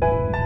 Alam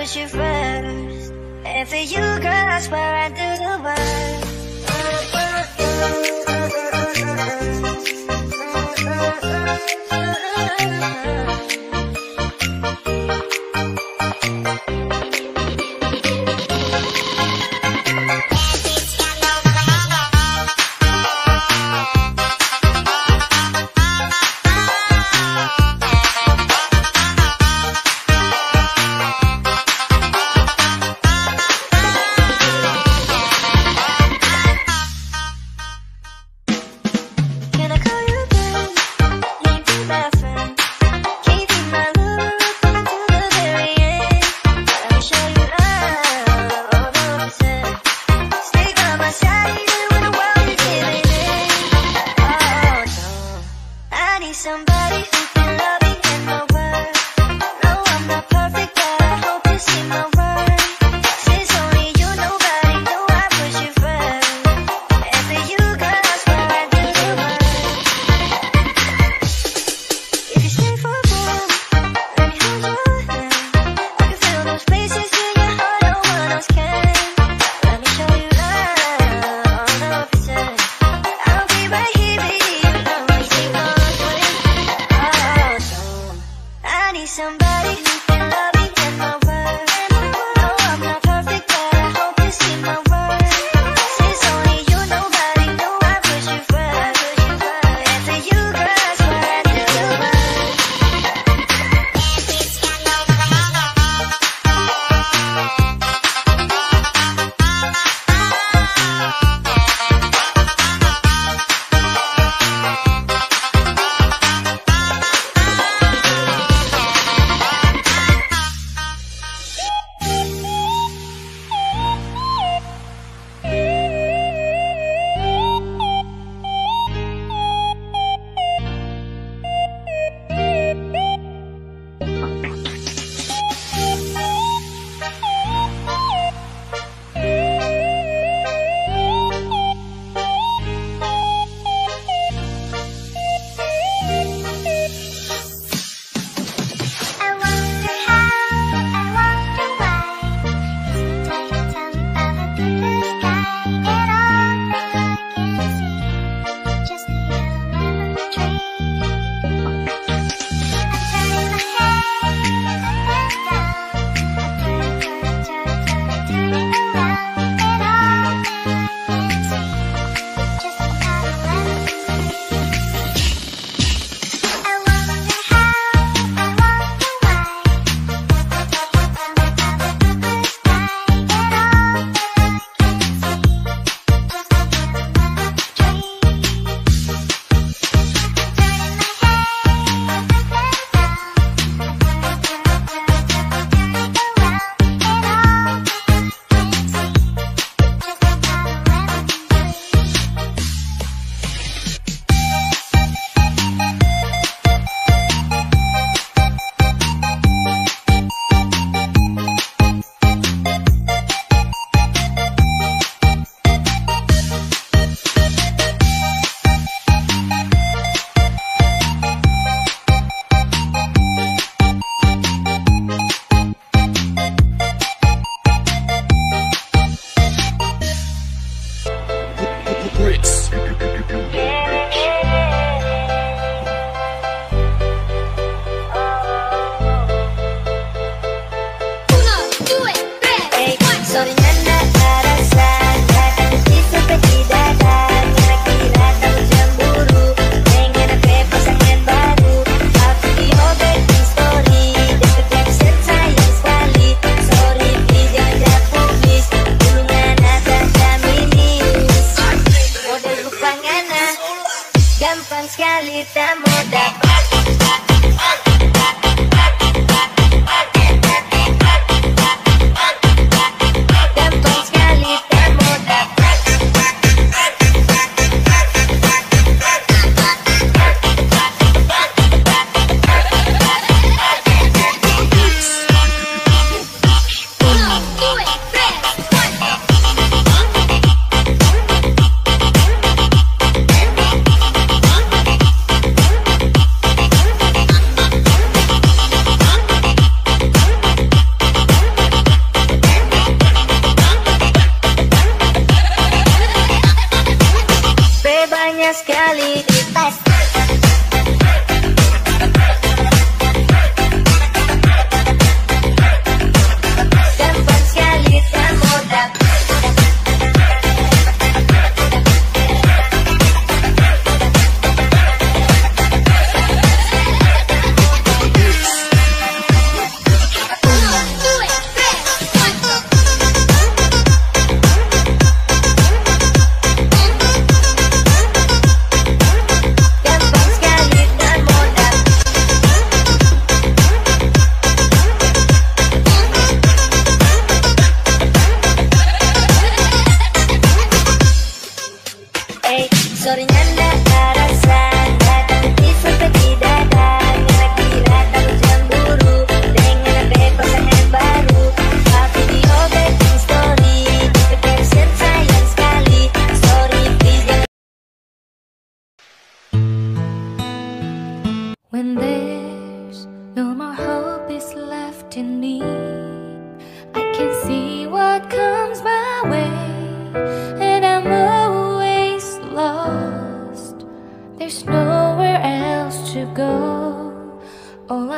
push you first. And for you, girl, I swear I'd do the worst. 想把 Kapan sekali tak mau dapat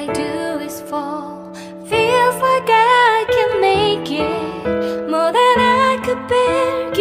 I do is fall. Feels like I can make it. More than I could bear.